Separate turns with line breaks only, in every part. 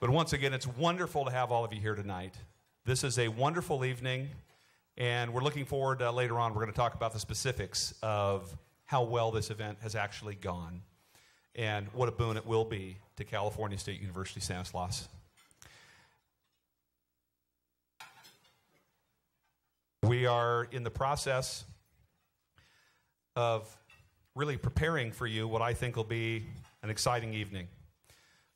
But once again, it's wonderful to have all of you here tonight. This is a wonderful evening, and we're looking forward uh, later on. We're going to talk about the specifics of how well this event has actually gone and what a boon it will be to California State University Stanislaus. We are in the process of really preparing for you what I think will be an exciting evening.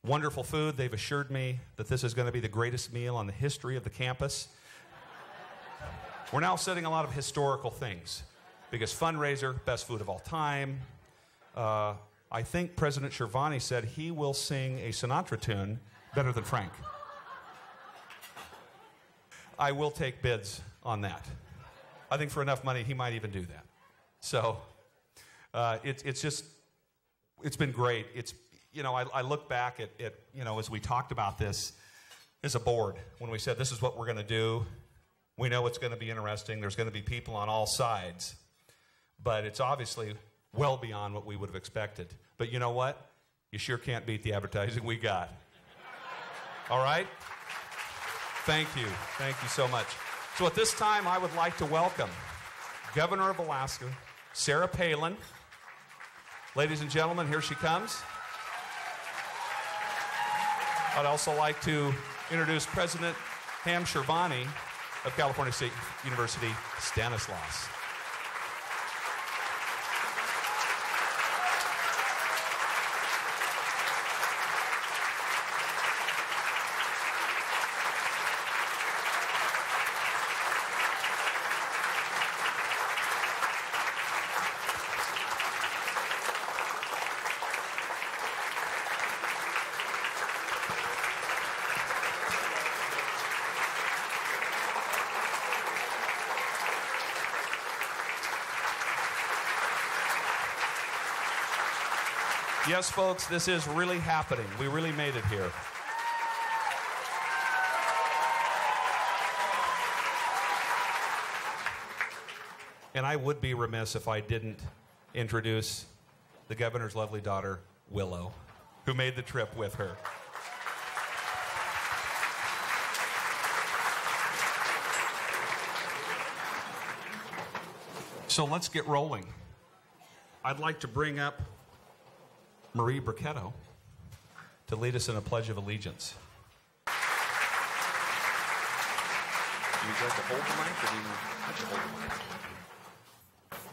Wonderful food. They've assured me that this is going to be the greatest meal on the history of the campus. We're now setting a lot of historical things. Biggest fundraiser, best food of all time. Uh, I think President Shirvani said he will sing a Sinatra tune better than Frank. I will take bids on that. I think for enough money, he might even do that. So uh, it, it's just, it's been great. It's, you know, I, I look back at, at, you know, as we talked about this as a board, when we said this is what we're going to do, we know it's going to be interesting. There's going to be people on all sides. But it's obviously well beyond what we would have expected. But you know what? You sure can't beat the advertising we got. All right? Thank you. Thank you so much. So at this time, I would like to welcome Governor of Alaska, Sarah Palin. Ladies and gentlemen, here she comes. I'd also like to introduce President Ham Shirvani of California State University, Stanislaus. Yes, folks, this is really happening. We really made it here. And I would be remiss if I didn't introduce the governor's lovely daughter, Willow, who made the trip with her. So let's get rolling. I'd like to bring up Marie Burketto to lead us in a Pledge of Allegiance.
Do you like to hold the mic or do you want to hold the mic?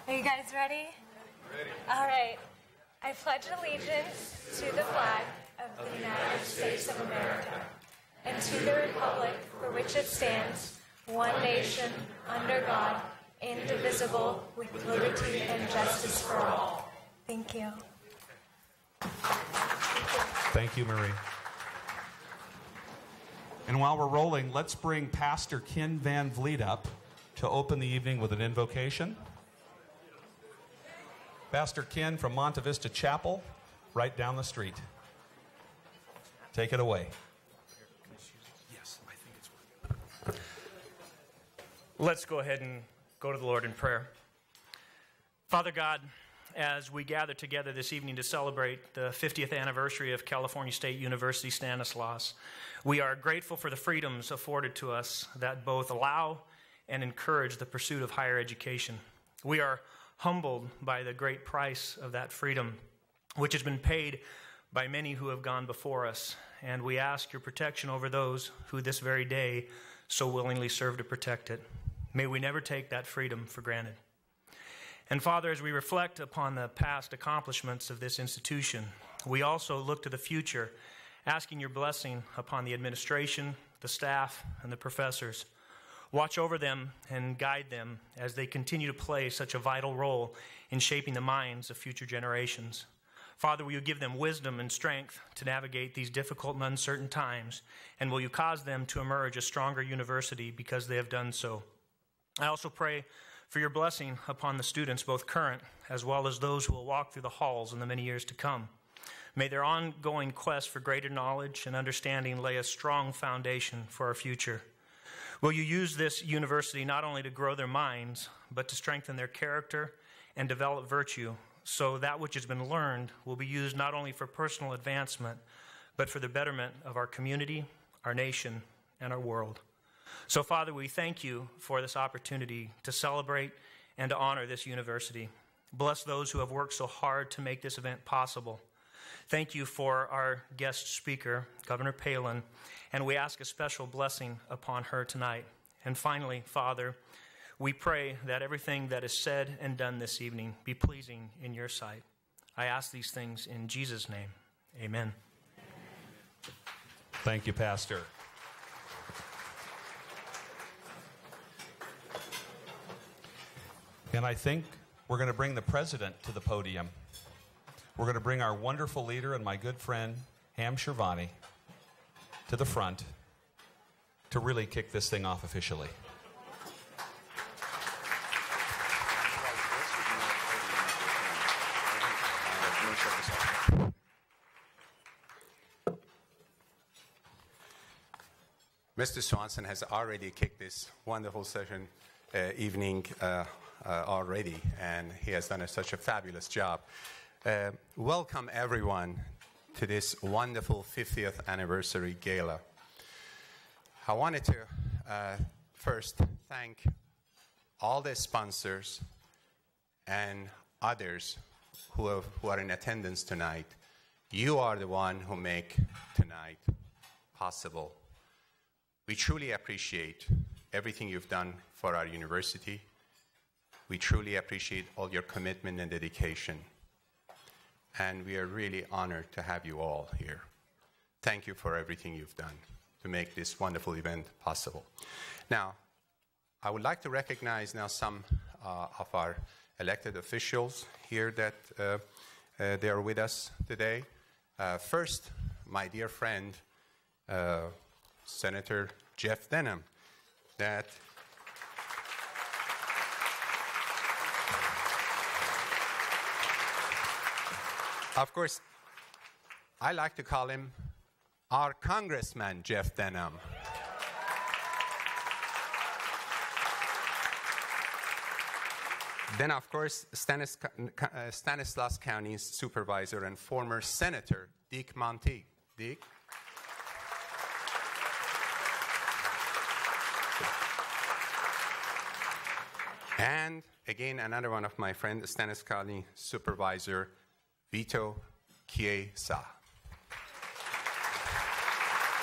Are you guys ready? Ready. All right. I pledge allegiance to the flag of the United States of America and to the republic for which it stands, one nation, under God, indivisible, with liberty and justice for all. Thank you.
Thank you, Marie. And while we're rolling, let's bring Pastor Ken Van Vliet up to open the evening with an invocation. Pastor Ken from Monte Vista Chapel, right down the street. Take it away.
Let's go ahead and go to the Lord in prayer. Father God, as we gather together this evening to celebrate the 50th anniversary of California State University Stanislaus, we are grateful for the freedoms afforded to us that both allow and encourage the pursuit of higher education. We are humbled by the great price of that freedom, which has been paid by many who have gone before us. And we ask your protection over those who this very day so willingly serve to protect it. May we never take that freedom for granted. And Father, as we reflect upon the past accomplishments of this institution, we also look to the future, asking your blessing upon the administration, the staff, and the professors. Watch over them and guide them as they continue to play such a vital role in shaping the minds of future generations. Father, will you give them wisdom and strength to navigate these difficult and uncertain times? And will you cause them to emerge a stronger university because they have done so? I also pray for your blessing upon the students, both current as well as those who will walk through the halls in the many years to come. May their ongoing quest for greater knowledge and understanding lay a strong foundation for our future. Will you use this university not only to grow their minds, but to strengthen their character and develop virtue, so that which has been learned will be used not only for personal advancement, but for the betterment of our community, our nation, and our world. So, Father, we thank you for this opportunity to celebrate and to honor this university. Bless those who have worked so hard to make this event possible. Thank you for our guest speaker, Governor Palin, and we ask a special blessing upon her tonight. And finally, Father, we pray that everything that is said and done this evening be pleasing in your sight. I ask these things in Jesus' name. Amen.
Thank you, Pastor. And I think we're going to bring the president to the podium. We're going to bring our wonderful leader and my good friend, Ham Shirvani, to the front to really kick this thing off officially.
Mr. Swanson has already kicked this wonderful session uh, evening uh, already, and he has done a, such a fabulous job. Uh, welcome, everyone, to this wonderful 50th anniversary gala. I wanted to uh, first thank all the sponsors and others who, have, who are in attendance tonight. You are the one who make tonight possible. We truly appreciate everything you've done for our university. We truly appreciate all your commitment and dedication. And we are really honored to have you all here. Thank you for everything you've done to make this wonderful event possible. Now, I would like to recognize now some uh, of our elected officials here that uh, uh, they are with us today. Uh, first, my dear friend, uh, Senator Jeff Denham, that Of course, I like to call him our Congressman Jeff Denham. Then, of course, Stanis, uh, Stanislaus County's supervisor and former Senator Dick Monteith. Dick? And again, another one of my friends, Stennis County Supervisor Vito Chiesa.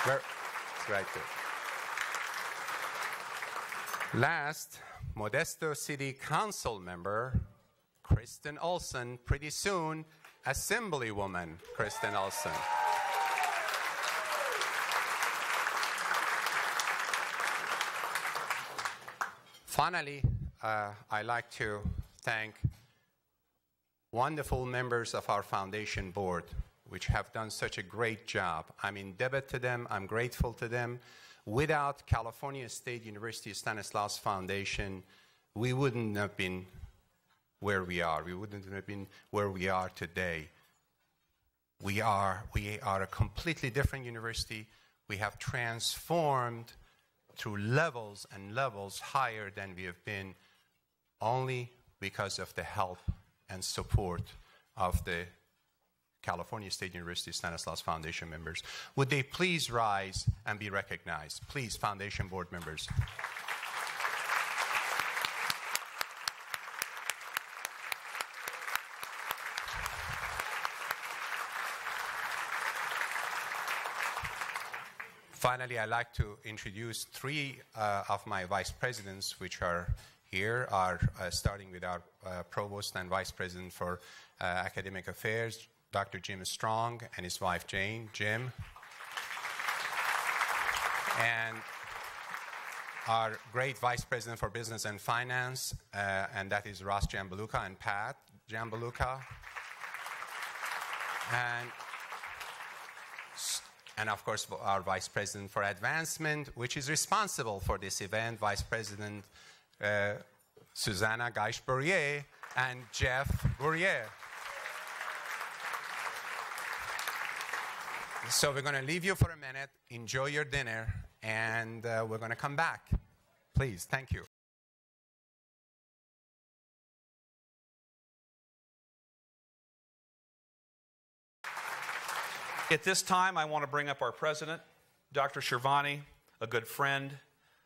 Where, it's right there. Last, Modesto City Council member Kristin Olsen. Pretty soon, Assemblywoman Kristin Olsen. Finally, uh, I'd like to thank wonderful members of our foundation board, which have done such a great job. I'm indebted to them, I'm grateful to them. Without California State University Stanislaus Foundation, we wouldn't have been where we are. We wouldn't have been where we are today. We are, we are a completely different university. We have transformed through levels and levels higher than we have been only because of the help and support of the California State University Stanislaus Foundation members. Would they please rise and be recognized? Please, Foundation Board members. Finally, I'd like to introduce three uh, of my vice presidents, which are here, are uh, starting with our provost and vice president for uh, academic affairs, Dr. Jim Strong, and his wife Jane. Jim. And our great vice president for business and finance, uh, and that is Ross Giambelluca and Pat Giambelluca. And and of course our vice president for advancement, which is responsible for this event, Vice President uh, Susanna Gajic-Bruyea and Jeff Bruyea. So we're going to leave you for a minute, enjoy your dinner, and uh, we're going to come back. Please, thank you.
At this time, I want to bring up our president, Dr. Shirvani, a good friend,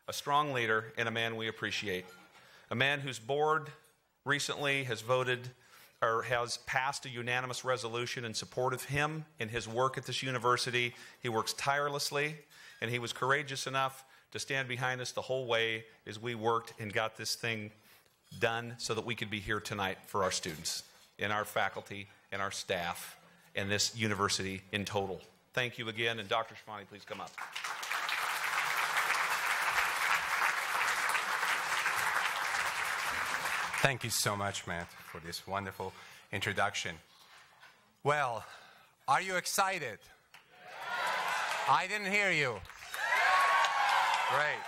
a strong leader, and a man we appreciate. A man whose board recently has voted or has passed a unanimous resolution in support of him in his work at this university. He works tirelessly, and he was courageous enough to stand behind us the whole way as we worked and got this thing done so that we could be here tonight for our students and our faculty and our staff and this university in total. Thank you again, and Dr. Shirvani, please come up.
Thank you so much, Matt, for this wonderful introduction. Well, are you excited? I didn't hear you. Great.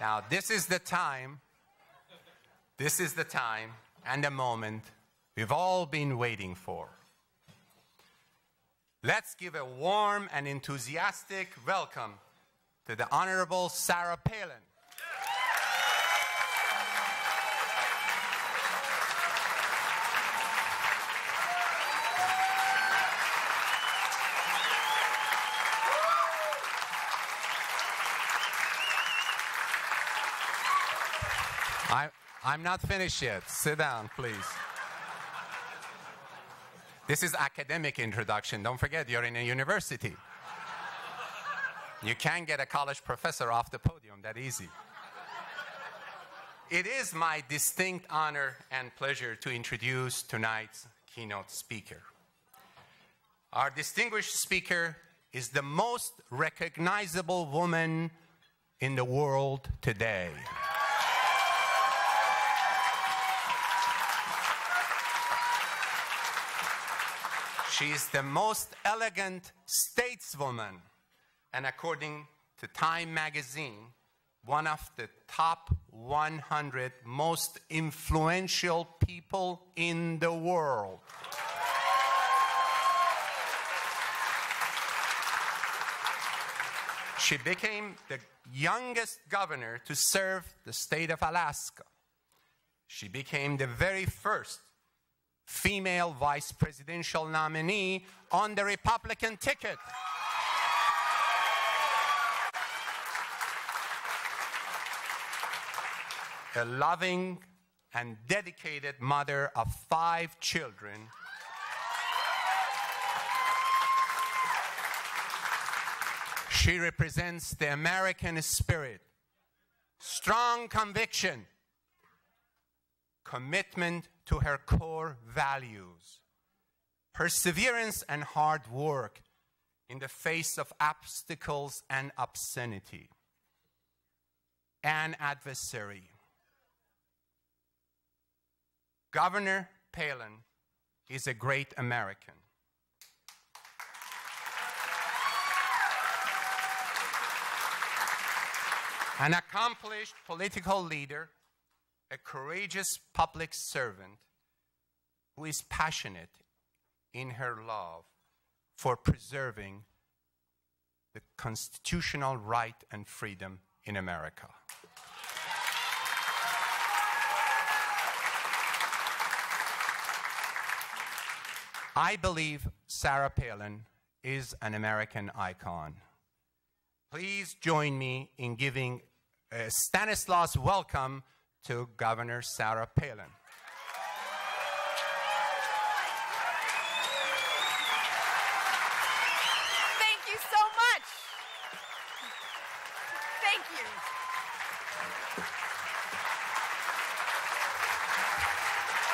Now, this is the time, this is the time and the moment we've all been waiting for. Let's give a warm and enthusiastic welcome to the Honorable Sarah Palin. I'm not finished yet. Sit down, please. This is academic introduction. Don't forget, you're in a university. You can't get a college professor off the podium that easy. It is my distinct honor and pleasure to introduce tonight's keynote speaker. Our distinguished speaker is the most recognizable woman in the world today. She is the most elegant stateswoman, and according to Time magazine, one of the top 100 most influential people in the world. She became the youngest governor to serve the state of Alaska. She became the very first female vice presidential nominee on the Republican ticket. A loving and dedicated mother of five children. She represents the American spirit, strong conviction, commitment to her core values, perseverance and hard work in the face of obstacles and obscenity, an adversary. Governor Palin is a great American. An accomplished political leader a courageous public servant who is passionate in her love for preserving the constitutional right and freedom in America. I believe Sarah Palin is an American icon. Please join me in giving a Stanislaus welcome to Governor Sarah Palin.
Thank you so much. Thank you.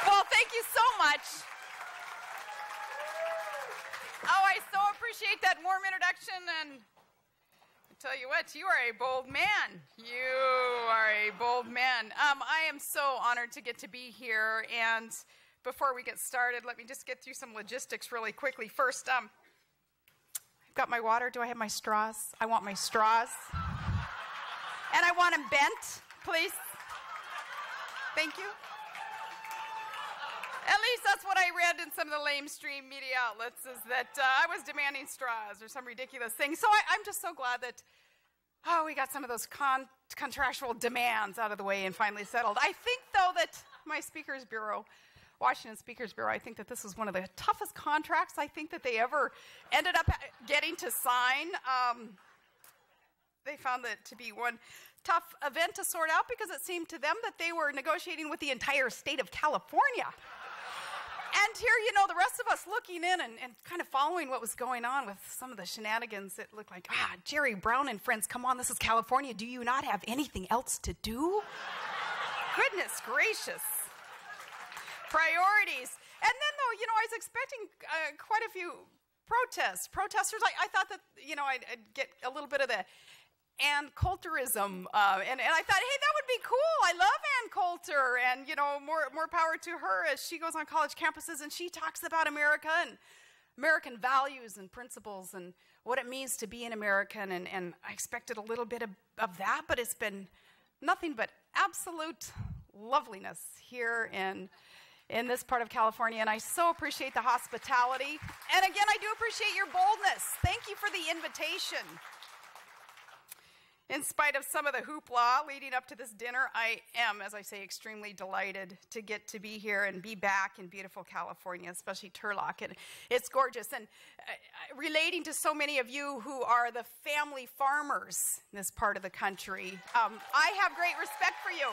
Well, thank you so much. Oh, I so appreciate that warm introduction and tell you what, you are a bold man. You are a bold man. Um, I am so to be here. And before we get started, let me just get through some logistics really quickly. First, um, I've got my water. Do I have my straws? I want my straws. And I want them bent, please. Thank you. At least that's what I read in some of the lamestream media outlets is that uh, I was demanding straws or some ridiculous thing. So I, am just so glad that, oh, we got some of those con- contractual demands out of the way and finally settled. I think, though, that my Speaker's Bureau Washington Speakers Bureau, I think that this was one of the toughest contracts I think that they ever ended up getting to sign. Um, they found that to be one tough event to sort out because it seemed to them that they were negotiating with the entire state of California. And here, you know, the rest of us looking in and, and, kind of following what was going on with some of the shenanigans, it looked like, ah, Jerry Brown and friends, come on, this is California. Do you not have anything else to do? Goodness gracious. Priorities. And then, though, you know, I was expecting uh, quite a few protests. Protesters, I, I thought that, you know, I'd, I'd get a little bit of the Ann Coulterism. Uh, and, and I thought, hey, that would be cool. I love Ann Coulter. And, you know, more, more power to her as she goes on college campuses and she talks about America and American values and principles and what it means to be an American. And, and I expected a little bit of, of that, but it's been nothing but absolute loveliness here in, in this part of California. And I so appreciate the hospitality. And again, I do appreciate your boldness. Thank you for the invitation. In spite of some of the hoopla leading up to this dinner, I am, as I say, extremely delighted to get to be here and be back in beautiful California, especially Turlock. And it's gorgeous. And uh, relating to so many of you who are the family farmers in this part of the country, um, I have great respect for you.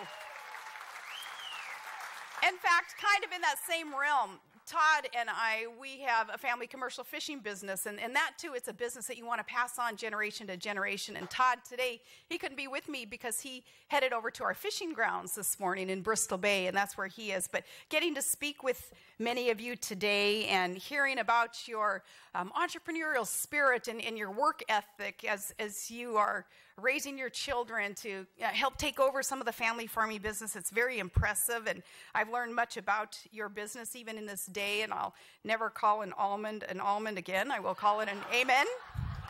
In fact, kind of in that same realm, Todd and I, we have a family commercial fishing business, and, and that too, it's a business that you want to pass on generation to generation. And Todd today, he couldn't be with me because he headed over to our fishing grounds this morning in Bristol Bay, and that's where he is. But getting to speak with many of you today and hearing about your um, entrepreneurial spirit and, and your work ethic as, as you are raising your children to uh, help take over some of the family farming business. It's very impressive, and I've learned much about your business even in this day, and I'll never call an almond an almond again. I will call it an amen.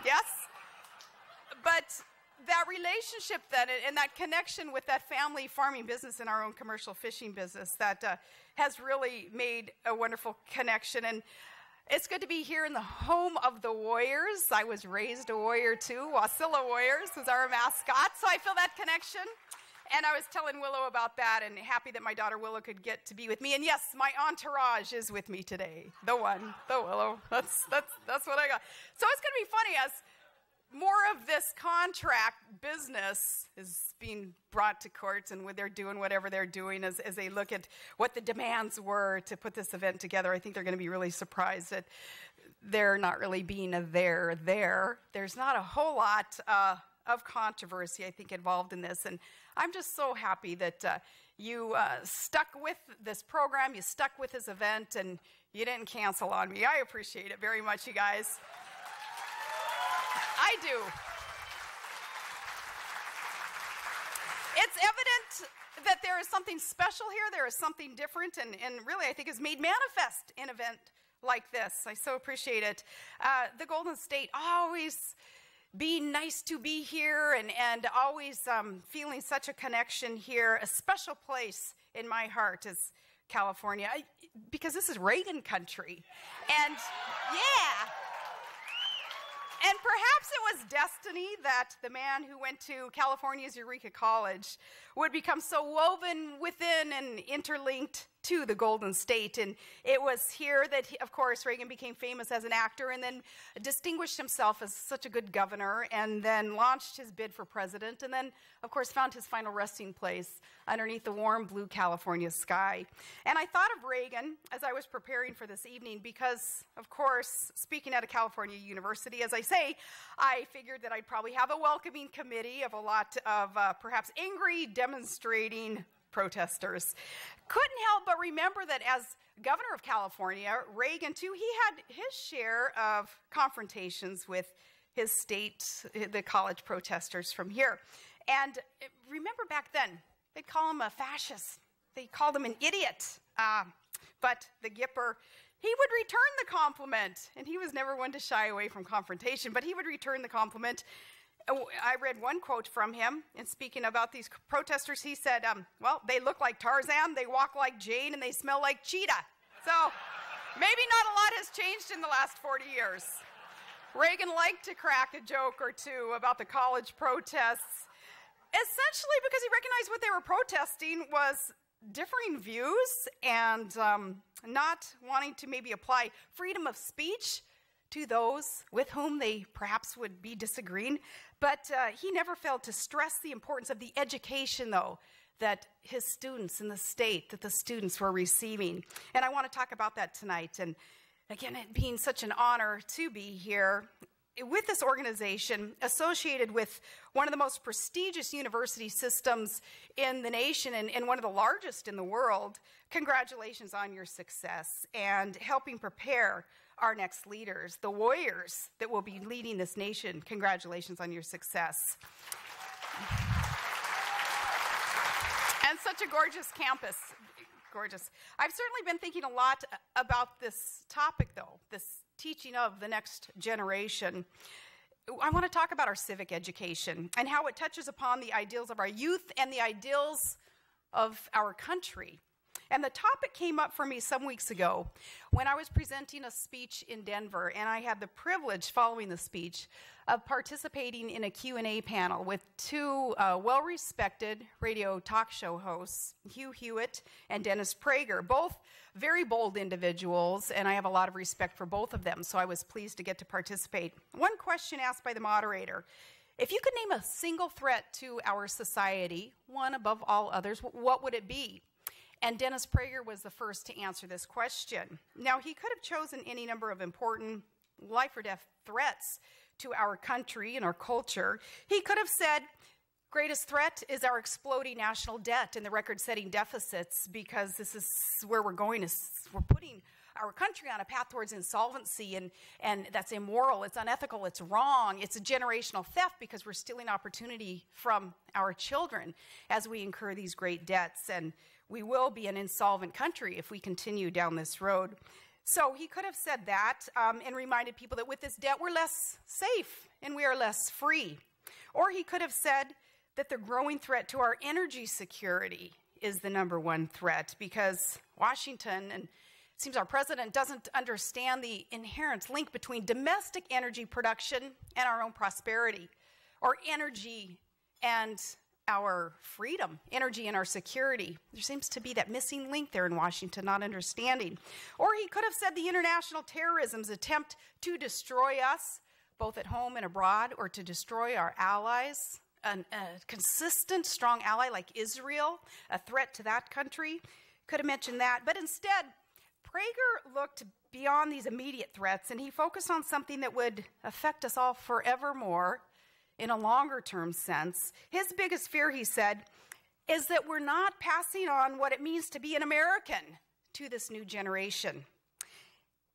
Yes? But that relationship then and that connection with that family farming business and our own commercial fishing business that uh, has really made a wonderful connection. And it's good to be here in the home of the Warriors. I was raised a Warrior too. Wasilla Warriors was our mascot, so I feel that connection. And I was telling Willow about that and happy that my daughter Willow could get to be with me. And yes, my entourage is with me today. The one, the Willow. That's, that's, that's what I got. So it's going to be funny as more of this contract business is being brought to court and they're doing whatever they're doing as, as they look at what the demands were to put this event together. I think they're going to be really surprised that they're not really being a there there. There's not a whole lot uh, of controversy, I think, involved in this. And I'm just so happy that uh, you uh, stuck with this program, you stuck with this event, and you didn't cancel on me. I appreciate it very much, you guys. I do. It's evident that there is something special here, there is something different, and, and really, I think, is made manifest in an event like this. I so appreciate it. Uh, the Golden State always being nice to be here and, and always um, feeling such a connection here. A special place in my heart is California I, because this is Reagan country. And yeah. And perhaps it was destiny that the man who went to California's Eureka College would become so woven within and interlinked to the Golden State. And it was here that, he, of course, Reagan became famous as an actor and then distinguished himself as such a good governor and then launched his bid for president and then, of course, found his final resting place underneath the warm blue California sky. And I thought of Reagan as I was preparing for this evening because, of course, speaking at a California university, as I say, I figured that I'd probably have a welcoming committee of a lot of uh, perhaps angry, demonstrating protesters. Couldn't help but remember that as governor of California, Reagan, too, he had his share of confrontations with his state, the college protesters from here. And remember back then, they'd call him a fascist, they called him an idiot. Uh, but the Gipper, he would return the compliment, and he was never one to shy away from confrontation, but he would return the compliment I read one quote from him in speaking about these protesters. He said, um, Well, they look like Tarzan, they walk like Jane, and they smell like cheetah. So maybe not a lot has changed in the last 40 years. Reagan liked to crack a joke or two about the college protests, essentially because he recognized what they were protesting was differing views and um, not wanting to maybe apply freedom of speech to those with whom they perhaps would be disagreeing. But uh, he never failed to stress the importance of the education, though, that his students in the state, that the students were receiving. And I want to talk about that tonight. And again, it being such an honor to be here with this organization associated with one of the most prestigious university systems in the nation and, and, one of the largest in the world, congratulations on your success and helping prepare our next leaders, the warriors that will be leading this nation. Congratulations on your success. and such a gorgeous campus. Gorgeous. I've certainly been thinking a lot about this topic, though, this teaching of the next generation. I want to talk about our civic education and how it touches upon the ideals of our youth and the ideals of our country. And the topic came up for me some weeks ago when I was presenting a speech in Denver, and I had the privilege following the speech of participating in a Q&A panel with two uh, well-respected radio talk show hosts, Hugh Hewitt and Dennis Prager, both very bold individuals, and I have a lot of respect for both of them, so I was pleased to get to participate. One question asked by the moderator, if you could name a single threat to our society, one above all others, what would it be? And Dennis Prager was the first to answer this question. Now, he could have chosen any number of important life or death threats to our country and our culture. He could have said, greatest threat is our exploding national debt and the record setting deficits because this is where we're going is we're putting our country on a path towards insolvency and, and that's immoral it's unethical it's wrong it's a generational theft because we're stealing opportunity from our children as we incur these great debts and we will be an insolvent country if we continue down this road. So he could have said that um, and reminded people that with this debt we're less safe and we are less free. Or he could have said that the growing threat to our energy security is the number one threat because Washington and it seems our president doesn't understand the inherent link between domestic energy production and our own prosperity, or energy and our freedom, energy and our security. There seems to be that missing link there in Washington, not understanding. Or he could have said the international terrorism's attempt to destroy us, both at home and abroad, or to destroy our allies an, a consistent, strong ally like Israel, a threat to that country. Could have mentioned that. But instead, Prager looked beyond these immediate threats and he focused on something that would affect us all forevermore in a longer term sense. His biggest fear, he said, is that we're not passing on what it means to be an American to this new generation.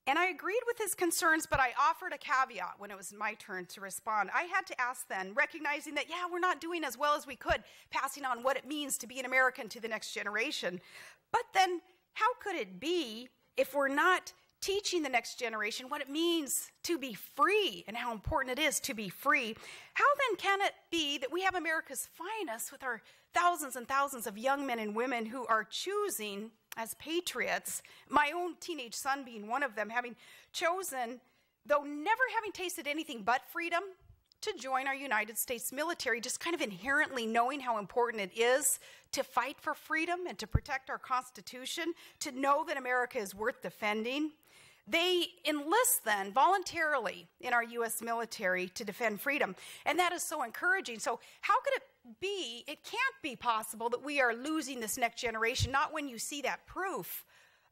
And I agreed with his concerns, but I offered a caveat when it was my turn to respond. I had to ask then, recognizing that, yeah, we're not doing as well as we could, passing on what it means to be an American to the next generation. But then, how could it be if we're not teaching the next generation what it means to be free and how important it is to be free? How then can it be that we have America's finest with our thousands and thousands of young men and women who are choosing as patriots, my own teenage son being one of them, having chosen, though never having tasted anything but freedom, to join our United States military, just kind of inherently knowing how important it is to fight for freedom and to protect our Constitution, to know that America is worth defending. They enlist then voluntarily in our U.S. military to defend freedom. And that is so encouraging. So, how could it be, it can't be possible that we are losing this next generation, not when you see that proof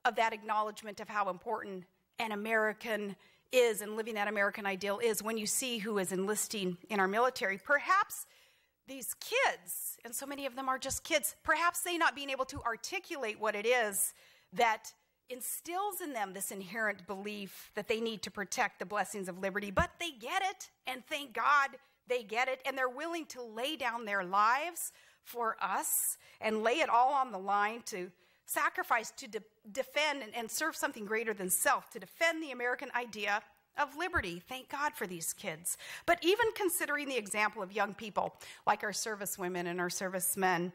of that acknowledgement of how important an American is and living that American ideal is when you see who is enlisting in our military. Perhaps these kids, and so many of them are just kids, perhaps they not being able to articulate what it is that instills in them this inherent belief that they need to protect the blessings of liberty, but they get it, and thank God they get it, and they're willing to lay down their lives for us and lay it all on the line to sacrifice, to de- defend and, and serve something greater than self, to defend the American idea of liberty. Thank God for these kids. But even considering the example of young people like our servicewomen and our servicemen,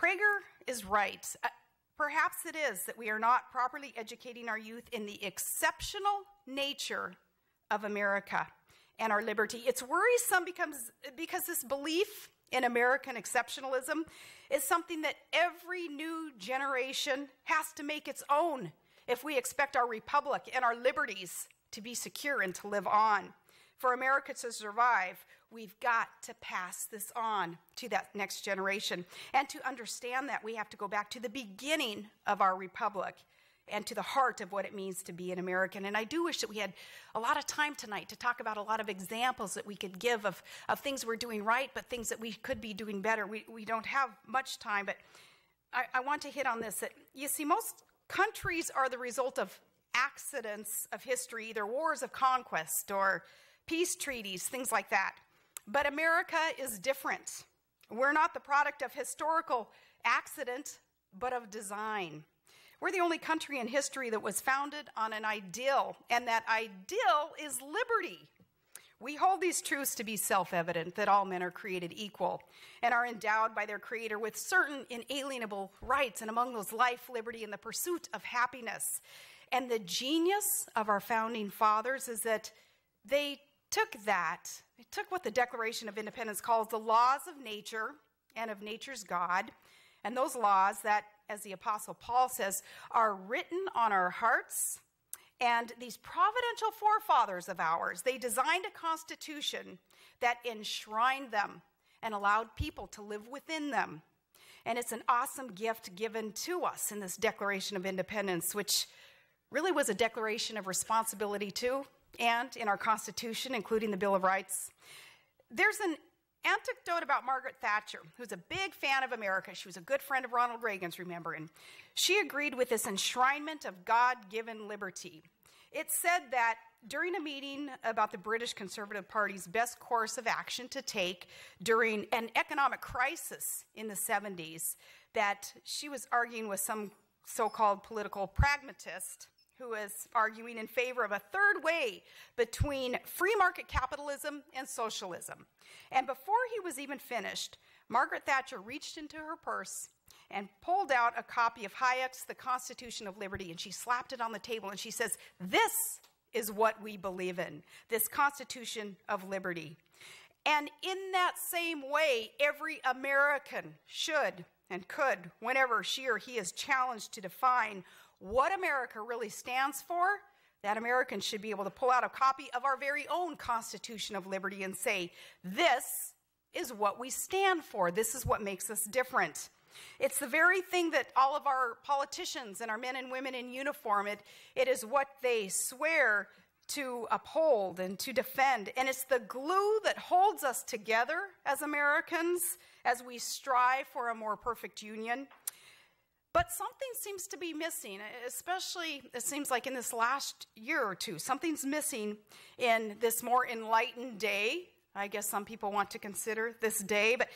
Prager is right. Uh, Perhaps it is that we are not properly educating our youth in the exceptional nature of America and our liberty. It's worrisome because, because this belief in American exceptionalism is something that every new generation has to make its own if we expect our republic and our liberties to be secure and to live on. For America to survive, we've got to pass this on to that next generation. And to understand that, we have to go back to the beginning of our republic and to the heart of what it means to be an American. And I do wish that we had a lot of time tonight to talk about a lot of examples that we could give of, of things we're doing right, but things that we could be doing better. We, we don't have much time, but I, I want to hit on this that you see, most countries are the result of accidents of history, either wars of conquest or peace treaties, things like that. But America is different. We're not the product of historical accident, but of design. We're the only country in history that was founded on an ideal, and that ideal is liberty. We hold these truths to be self evident that all men are created equal and are endowed by their Creator with certain inalienable rights, and among those, life, liberty, and the pursuit of happiness. And the genius of our founding fathers is that they took that, they took what the Declaration of Independence calls the laws of nature and of nature's God, and those laws that as the Apostle Paul says, are written on our hearts. And these providential forefathers of ours, they designed a constitution that enshrined them and allowed people to live within them. And it's an awesome gift given to us in this Declaration of Independence, which really was a declaration of responsibility too, and in our Constitution, including the Bill of Rights. There's an anecdote about Margaret Thatcher, who's a big fan of America. She was a good friend of Ronald Reagan's, remember, and she agreed with this enshrinement of God given liberty. It said that during a meeting about the British Conservative Party's best course of action to take during an economic crisis in the 70s, that she was arguing with some so called political pragmatist who is arguing in favor of a third way between free market capitalism and socialism. And before he was even finished, Margaret Thatcher reached into her purse and pulled out a copy of Hayek's The Constitution of Liberty and she slapped it on the table and she says, This is what we believe in, this Constitution of Liberty. And in that same way, every American should and could, whenever she or he is challenged to define what America really stands for, that Americans should be able to pull out a copy of our very own Constitution of Liberty and say, this is what we stand for. This is what makes us different. It's the very thing that all of our politicians and our men and women in uniform, it, it is what they swear to uphold and to defend. And it's the glue that holds us together as Americans as we strive for a more perfect union. But something seems to be missing, especially it seems like in this last year or two. Something's missing in this more enlightened day. I guess some people want to consider this day, but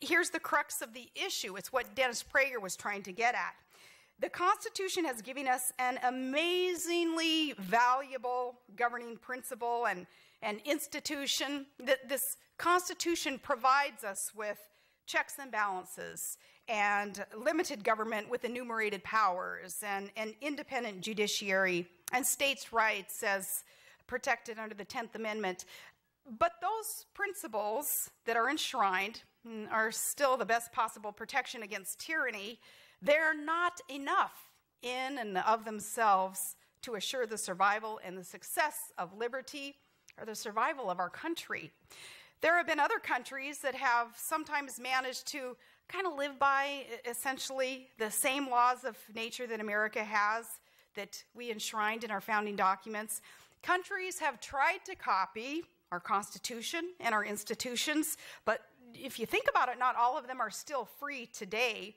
here's the crux of the issue. It's what Dennis Prager was trying to get at. The Constitution has given us an amazingly valuable governing principle and, and institution. That this Constitution provides us with checks and balances and limited government with enumerated powers and an independent judiciary and states' rights as protected under the 10th Amendment. But those principles that are enshrined mm, are still the best possible protection against tyranny. They're not enough in and of themselves to assure the survival and the success of liberty or the survival of our country. There have been other countries that have sometimes managed to kind of live by essentially the same laws of nature that America has, that we enshrined in our founding documents. Countries have tried to copy our Constitution and our institutions, but if you think about it, not all of them are still free today.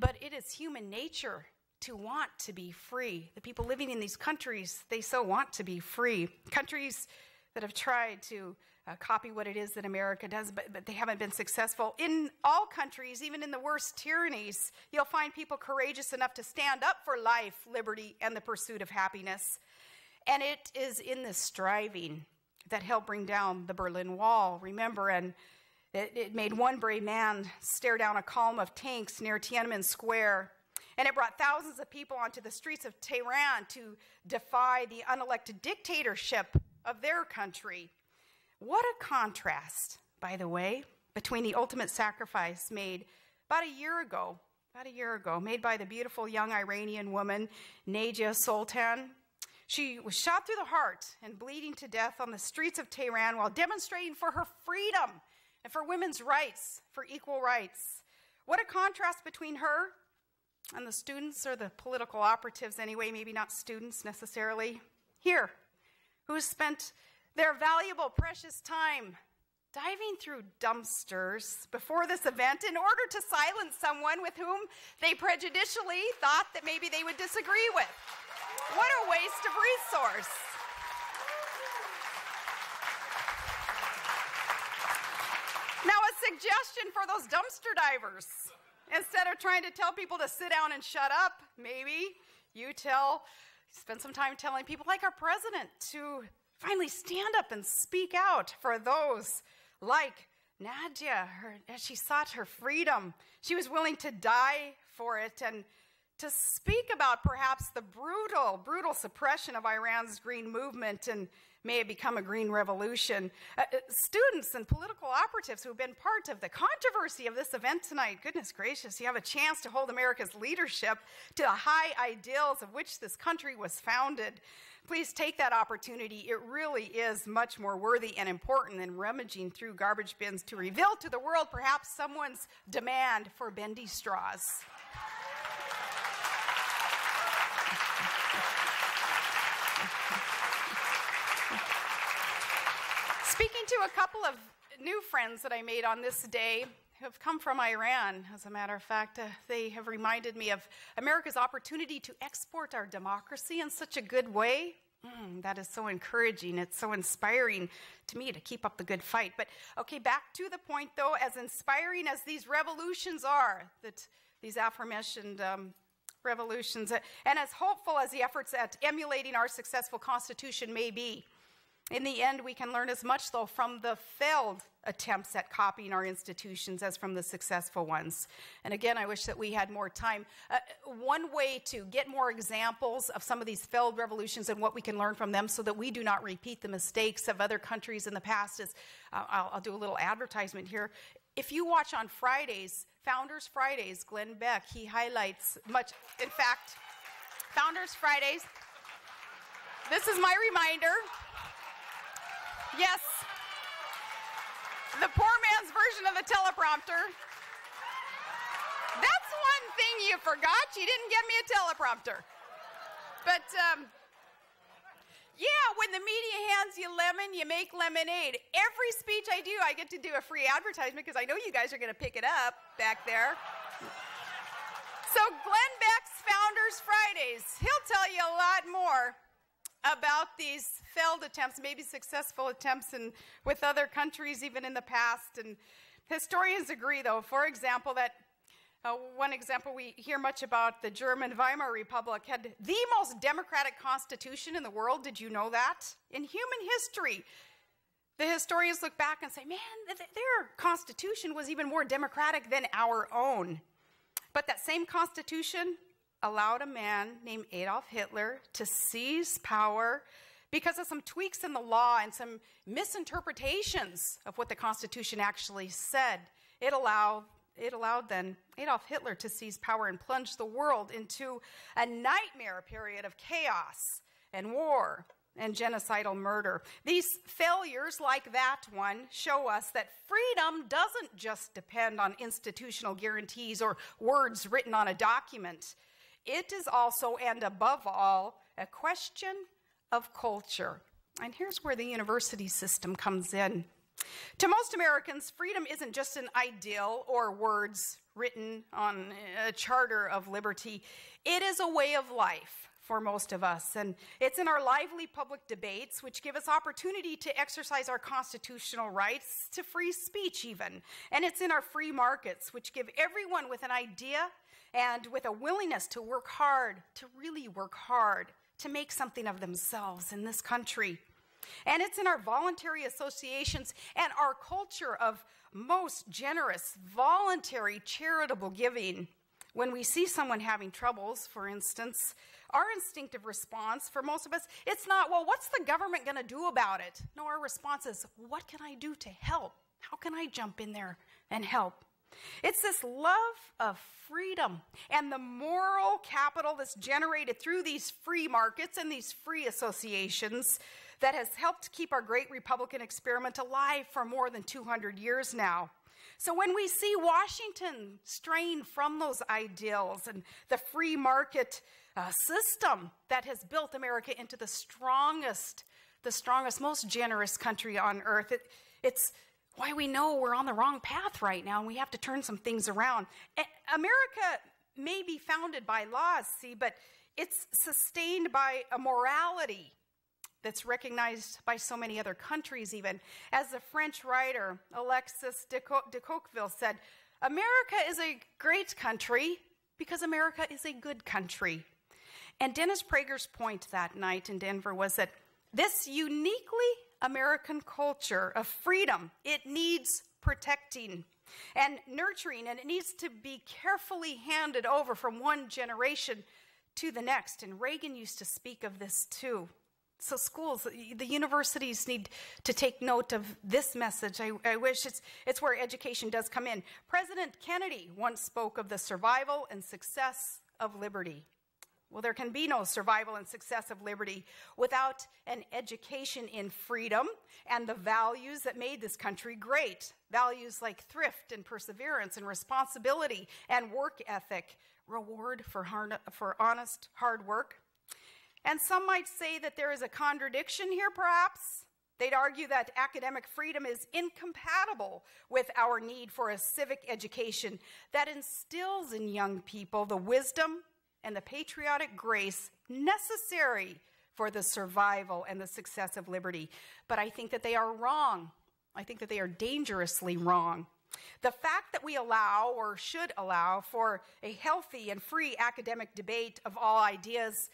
But it is human nature to want to be free. The people living in these countries, they so want to be free. Countries that have tried to uh, copy what it is that America does, but, but they haven't been successful. In all countries, even in the worst tyrannies, you'll find people courageous enough to stand up for life, liberty, and the pursuit of happiness. And it is in this striving that helped bring down the Berlin Wall. Remember, and it, it made one brave man stare down a column of tanks near Tiananmen Square. And it brought thousands of people onto the streets of Tehran to defy the unelected dictatorship of their country. What a contrast, by the way, between the ultimate sacrifice made about a year ago, about a year ago, made by the beautiful young Iranian woman, Neda Soltan. She was shot through the heart and bleeding to death on the streets of Tehran while demonstrating for her freedom and for women's rights, for equal rights. What a contrast between her and the students, or the political operatives anyway, maybe not students necessarily, here, who spent their valuable, precious time diving through dumpsters before this event in order to silence someone with whom they prejudicially thought that maybe they would disagree with. What a waste of resource. Now, a suggestion for those dumpster divers. Instead of trying to tell people to sit down and shut up, maybe you tell, spend some time telling people like our president to finally stand up and speak out for those like Neda, her, as she sought her freedom. She was willing to die for it and to speak about perhaps the brutal, brutal suppression of Iran's green movement and may it become a green revolution. Uh, uh, students and political operatives who have been part of the controversy of this event tonight, goodness gracious, you have a chance to hold America's leadership to the high ideals of which this country was founded. Please take that opportunity. It really is much more worthy and important than rummaging through garbage bins to reveal to the world perhaps someone's demand for bendy straws. Speaking to a couple of new friends that I made on this day have come from Iran, as a matter of fact, uh, they have reminded me of America's opportunity to export our democracy in such a good way. Mm, that is so encouraging. It's so inspiring to me to keep up the good fight. But okay, back to the point though, as inspiring as these revolutions are, that these aforementioned um, revolutions, uh, and as hopeful as the efforts at emulating our successful Constitution may be, in the end, we can learn as much, though, from the failed attempts at copying our institutions as from the successful ones. And again, I wish that we had more time. Uh, one way to get more examples of some of these failed revolutions and what we can learn from them so that we do not repeat the mistakes of other countries in the past is uh, I'll, I'll do a little advertisement here. If you watch on Fridays, Founders Fridays, Glenn Beck, he highlights much, in fact, Founders Fridays. This is my reminder Yes. The poor man's version of the teleprompter. That's one thing you forgot. You didn't get me a teleprompter. But, um, yeah, when the media hands you lemon, you make lemonade. Every speech I do, I get to do a free advertisement because I know you guys are going to pick it up back there. So, Glenn Beck's Founders Fridays, he'll tell you a lot more about these failed attempts, maybe successful attempts in, with other countries even in the past. And historians agree, though, for example, that uh, one example we hear much about the German Weimar Republic had the most democratic constitution in the world. Did you know that? In human history, the historians look back and say, man, their constitution was even more democratic than our own. But that same constitution allowed a man named Adolf Hitler to seize power because of some tweaks in the law and some misinterpretations of what the Constitution actually said. It allowed, it allowed then Adolf Hitler to seize power and plunge the world into a nightmare period of chaos and war and genocidal murder. These failures, like that one, show us that freedom doesn't just depend on institutional guarantees or words written on a document. It is also, and above all, a question of culture. And here's where the university system comes in. To most Americans, freedom isn't just an ideal or words written on a charter of liberty, it is a way of life for most of us. And it's in our lively public debates, which give us opportunity to exercise our constitutional rights to free speech, even. And it's in our free markets, which give everyone with an idea and with a willingness to work hard, to really work hard, to make something of themselves in this country. And it's in our voluntary associations and our culture of most generous, voluntary, charitable giving. When we see someone having troubles, for instance, our instinctive response for most of us, it's not, well, what's the government going to do about it? No, our response is, what can I do to help? How can I jump in there and help? It's this love of freedom and the moral capital that's generated through these free markets and these free associations that has helped keep our great Republican experiment alive for more than 200 years now. So when we see Washington strain from those ideals and the free market uh, system that has built America into the strongest, the strongest, most generous country on earth, it, it's why we know we're on the wrong path right now and we have to turn some things around. America may be founded by laws, see, but it's sustained by a morality that's recognized by so many other countries, even. As the French writer Alexis de, Co- de Tocqueville said, America is a great country because America is a good country. And Dennis Prager's point that night in Denver was that this uniquely American culture of freedom, it needs protecting and nurturing, and it needs to be carefully handed over from one generation to the next. And Reagan used to speak of this too. So, schools, the universities need to take note of this message. I, I, wish it's, it's where education does come in. President Kennedy once spoke of the survival and success of liberty. Well, there can be no survival and success of liberty without an education in freedom and the values that made this country great. Values like thrift and perseverance and responsibility and work ethic, reward for, hard, for honest hard work. And some might say that there is a contradiction here, perhaps. They'd argue that academic freedom is incompatible with our need for a civic education that instills in young people the wisdom and the patriotic grace necessary for the survival and the success of liberty. But I think that they are wrong. I think that they are dangerously wrong. The fact that we allow or should allow for a healthy and free academic debate of all ideas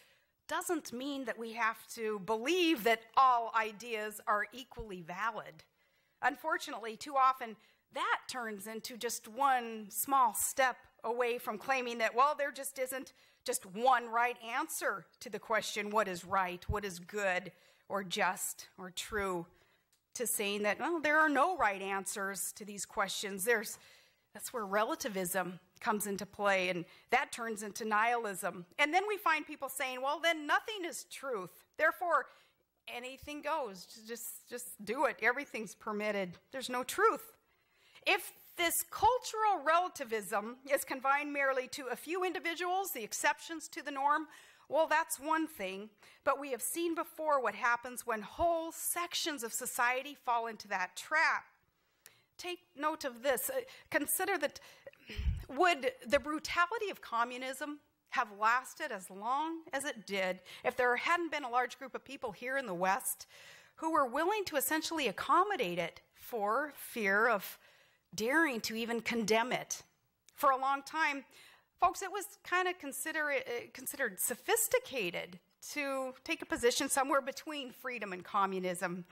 doesn't mean that we have to believe that all ideas are equally valid. Unfortunately, too often that turns into just one small step away from claiming that, well, there just isn't just one right answer to the question what is right, what is good, or just, or true, to saying that, well, there are no right answers to these questions. There's, that's where relativism comes into play, and that turns into nihilism. And then we find people saying, well, then nothing is truth. Therefore, anything goes. Just, just do it. Everything's permitted. There's no truth. If this cultural relativism is confined merely to a few individuals, the exceptions to the norm, well, that's one thing. But we have seen before what happens when whole sections of society fall into that trap. Take note of this. Uh, consider that would the brutality of communism have lasted as long as it did if there hadn't been a large group of people here in the West who were willing to essentially accommodate it for fear of daring to even condemn it? For a long time, folks, it was kind of consider, uh, considered sophisticated to take a position somewhere between freedom and communism.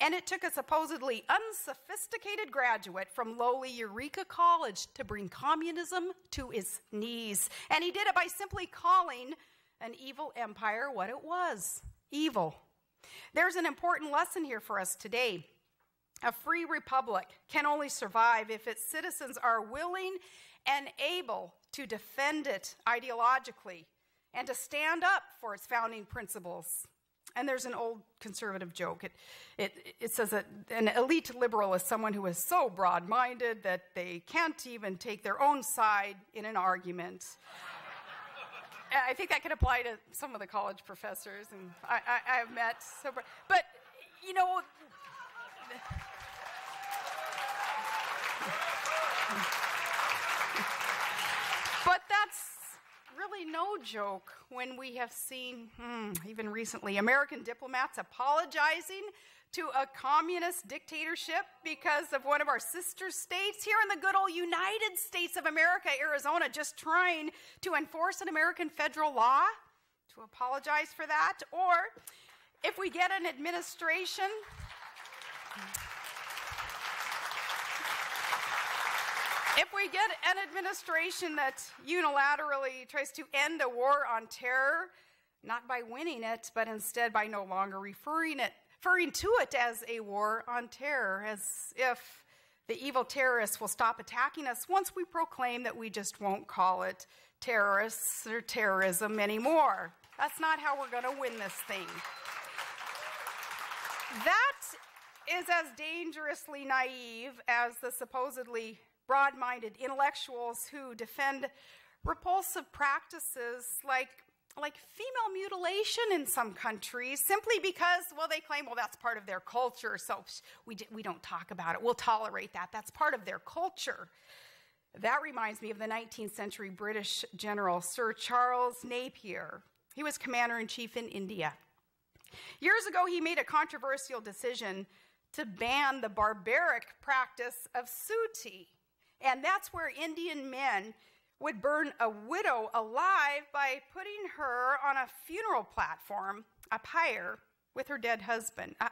And it took a supposedly unsophisticated graduate from lowly Eureka College to bring communism to its knees. And he did it by simply calling an evil empire what it was evil. There's an important lesson here for us today. A free republic can only survive if its citizens are willing and able to defend it ideologically and to stand up for its founding principles. And there's an old conservative joke. It, it, it says that an elite liberal is someone who is so broad minded that they can't even take their own side in an argument. I think that could apply to some of the college professors, and I, I, I've met. So, but, you know, but that's really no joke when we have seen, hmm, even recently, American diplomats apologizing to a communist dictatorship because of one of our sister states here in the good old United States of America, Arizona, just trying to enforce an American federal law, to apologize for that. Or if we get an administration. If we get an administration that unilaterally tries to end a war on terror, not by winning it, but instead by no longer referring it referring to it as a war on terror, as if the evil terrorists will stop attacking us once we proclaim that we just won't call it terrorists or terrorism anymore. That's not how we're going to win this thing. That is as dangerously naive as the supposedly broad minded intellectuals who defend repulsive practices like, like female mutilation in some countries simply because, well, they claim, well, that's part of their culture, so we, we don't talk about it. We'll tolerate that. That's part of their culture. That reminds me of the 19th century British general Sir Charles Napier. He was commander in chief in India. Years ago, he made a controversial decision to ban the barbaric practice of suttee. And that's where Indian men would burn a widow alive by putting her on a funeral platform, a pyre, with her dead husband. Uh,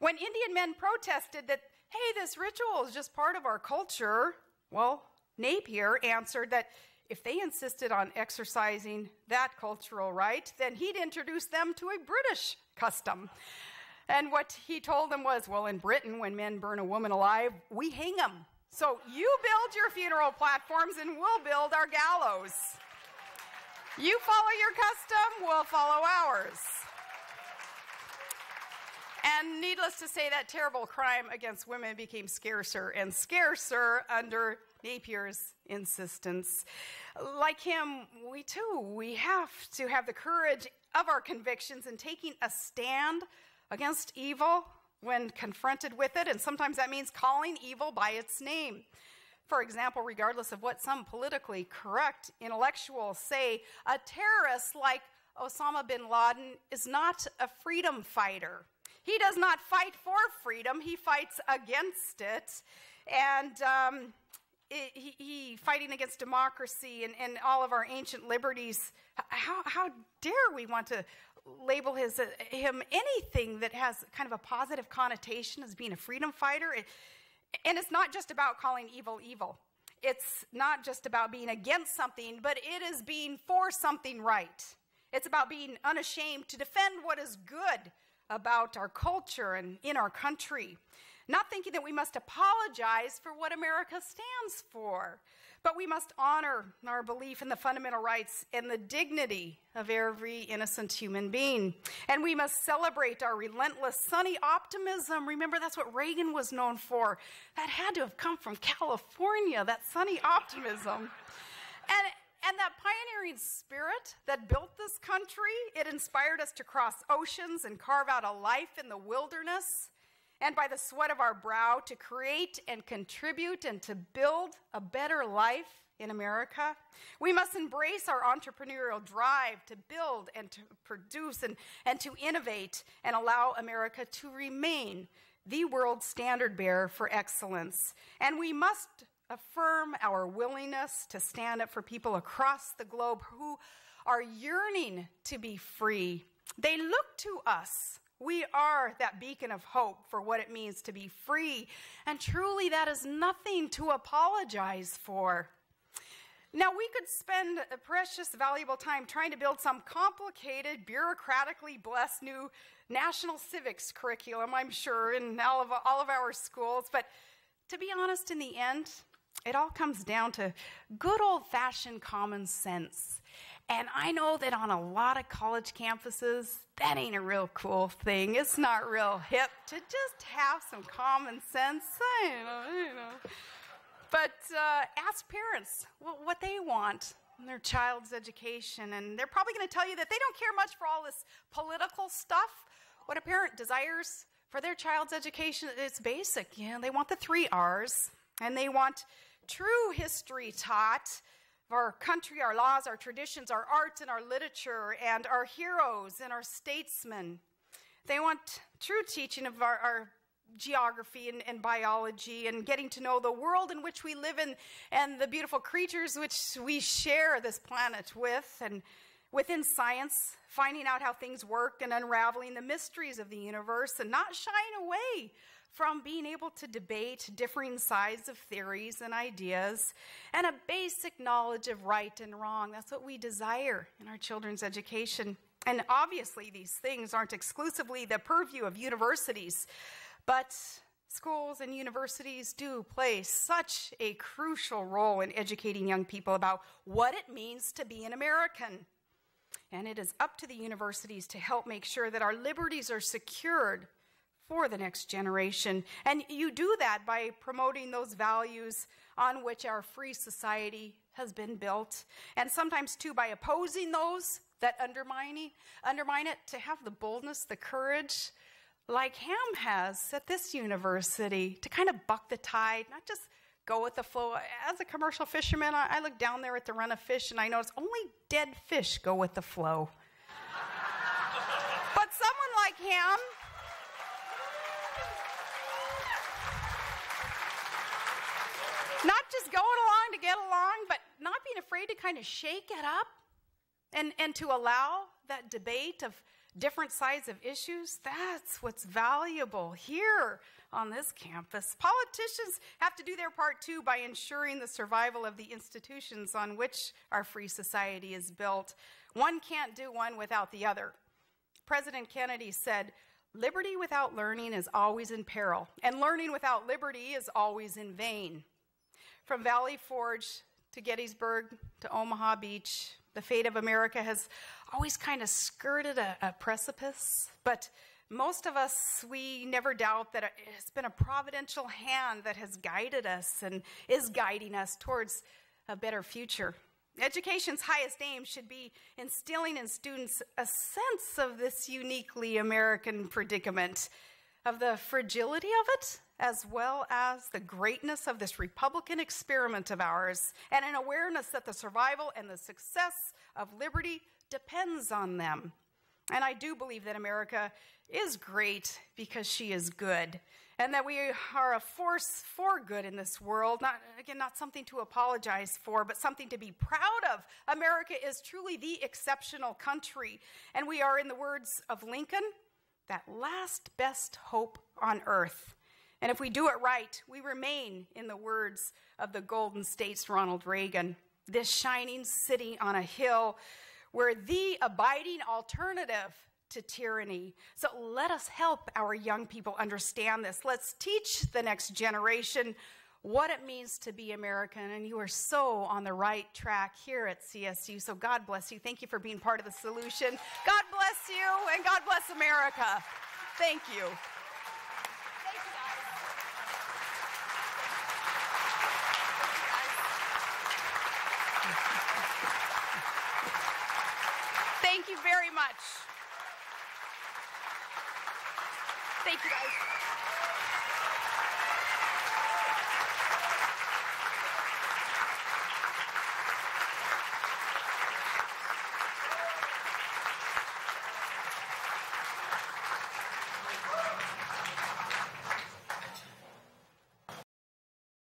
when Indian men protested that, hey, this ritual is just part of our culture, well, Napier answered that if they insisted on exercising that cultural right, then he'd introduce them to a British custom. And what he told them was, well, in Britain, when men burn a woman alive, we hang them. So you build your funeral platforms and we'll build our gallows. You follow your custom, we'll follow ours. And needless to say, that terrible crime against women became scarcer and scarcer under Napier's insistence. Like him, we too, we have to have the courage of our convictions in taking a stand against evil when confronted with it, and sometimes that means calling evil by its name. For example, regardless of what some politically correct intellectuals say, a terrorist like Osama bin Laden is not a freedom fighter. He does not fight for freedom, he fights against it. And um, he, he, fighting against democracy and, and all of our ancient liberties. How, how dare we want to label his, uh, him anything that has kind of a positive connotation as being a freedom fighter. It, and it's not just about calling evil evil. It's not just about being against something, but it is being for something right. It's about being unashamed to defend what is good about our culture and in our country. Not thinking that we must apologize for what America stands for, but we must honor our belief in the fundamental rights and the dignity of every innocent human being. And we must celebrate our relentless, sunny optimism. Remember, that's what Reagan was known for. That had to have come from California, that sunny optimism. And and that pioneering spirit that built this country, it inspired us to cross oceans and carve out a life in the wilderness and by the sweat of our brow to create and contribute and to build a better life in America. We must embrace our entrepreneurial drive to build and to produce and, and to innovate and allow America to remain the world standard bearer for excellence. And we must affirm our willingness to stand up for people across the globe who are yearning to be free. They look to us we are that beacon of hope for what it means to be free. And truly, that is nothing to apologize for. Now, we could spend a precious, valuable time trying to build some complicated, bureaucratically blessed new national civics curriculum, I'm sure, in all of, all of our schools. But to be honest, in the end, it all comes down to good old fashioned common sense. And I know that on a lot of college campuses, that ain't a real cool thing. It's not real hip to just have some common sense. You know, you know. But uh, ask parents what they want in their child's education, and they're probably going to tell you that they don't care much for all this political stuff. What a parent desires for their child's education is basic. You know, they want the three R's, and they want true history taught our country, our laws, our traditions, our arts, and our literature, and our heroes and our statesmen. They want true teaching of our, our geography and, and, biology and getting to know the world in which we live in and the beautiful creatures which we share this planet with. And within science, finding out how things work and unraveling the mysteries of the universe and not shying away from being able to debate differing sides of theories and ideas and a basic knowledge of right and wrong. That's what we desire in our children's education. And obviously, these things aren't exclusively the purview of universities, but schools and universities do play such a crucial role in educating young people about what it means to be an American. And it is up to the universities to help make sure that our liberties are secured for the next generation. And you do that by promoting those values on which our free society has been built, and sometimes too by opposing those that undermining, undermine it, to have the boldness, the courage, like Ham has at this university, to kind of buck the tide, not just go with the flow. As a commercial fisherman, I, I look down there at the run of fish and I notice only dead fish go with the flow. but someone like Ham, just going along to get along, but not being afraid to kind of shake it up and, and to allow that debate of different sides of issues. That's what's valuable here on this campus. Politicians have to do their part too by ensuring the survival of the institutions on which our free society is built. One can't do one without the other. President Kennedy said, Liberty without learning is always in peril, and learning without liberty is always in vain. From Valley Forge to Gettysburg to Omaha Beach, the fate of America has always kind of skirted a, a, precipice. But most of us, we never doubt that it's been a providential hand that has guided us and is guiding us towards a better future. Education's highest aim should be instilling in students a sense of this uniquely American predicament, of the fragility of it, as well as the greatness of this Republican experiment of ours, and an awareness that the survival and the success of liberty depends on them. And I do believe that America is great because she is good, and that we are a force for good in this world. Not, again, not something to apologize for, but something to be proud of. America is truly the exceptional country, and we are, in the words of Lincoln, that last best hope on earth. And if we do it right, we remain, in the words of the Golden State's Ronald Reagan, this shining city on a hill where the abiding alternative to tyranny. So let us help our young people understand this. Let's teach the next generation what it means to be American. And you are so on the right track here at CSU. So God bless you. Thank you for being part of the solution. God bless you, and God bless America. Thank you. Thank you very much. Thank you, guys.